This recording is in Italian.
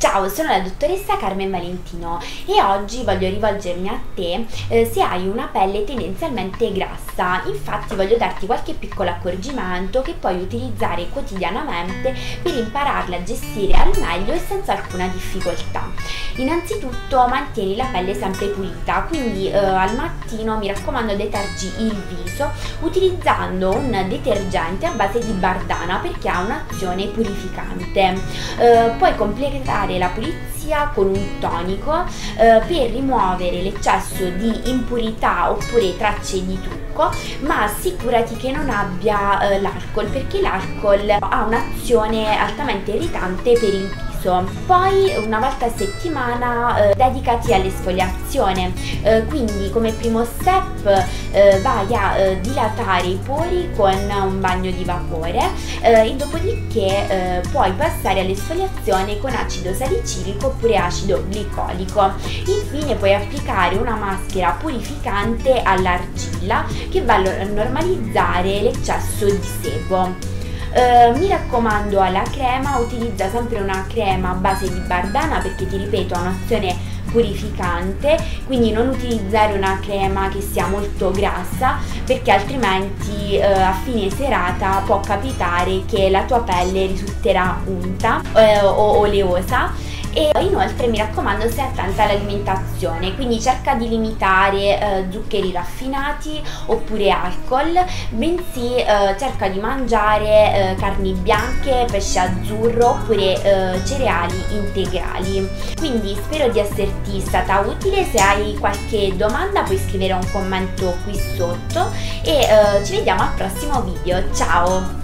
Ciao, sono la dottoressa Carmen Valentino e oggi voglio rivolgermi a te eh, se hai una pelle tendenzialmente grassa. Infatti voglio darti qualche piccolo accorgimento che puoi utilizzare quotidianamente per impararla a gestire al meglio e senza alcuna difficoltà. Innanzitutto mantieni la pelle sempre pulita, quindi eh, al mattino mi raccomando detergi il viso utilizzando un detergente a base di bardana perché ha un'azione purificante. Eh, puoi completare fare la pulizia con un tonico eh, per rimuovere l'eccesso di impurità oppure tracce di trucco ma assicurati che non abbia eh, l'alcol perché l'alcol ha un'azione altamente irritante per il viso. Poi una volta a settimana eh, dedicati all'esfoliazione, eh, quindi come primo step eh, vai a eh, dilatare i pori con un bagno di vapore eh, e dopodiché eh, puoi passare all'esfoliazione con acido salicilico oppure acido glicolico. Infine puoi applicare una maschera purificante all'argilla che va a normalizzare l'eccesso di sebo. Uh, mi raccomando alla crema utilizza sempre una crema a base di bardana perché ti ripeto ha un'azione purificante quindi non utilizzare una crema che sia molto grassa perché altrimenti uh, a fine serata può capitare che la tua pelle risulterà unta uh, o oleosa e inoltre mi raccomando stai attenta all'alimentazione quindi cerca di limitare eh, zuccheri raffinati oppure alcol bensì eh, cerca di mangiare eh, carni bianche pesce azzurro oppure eh, cereali integrali. Quindi spero di esserti stata utile se hai qualche domanda puoi scrivere un commento qui sotto e eh, ci vediamo al prossimo video. Ciao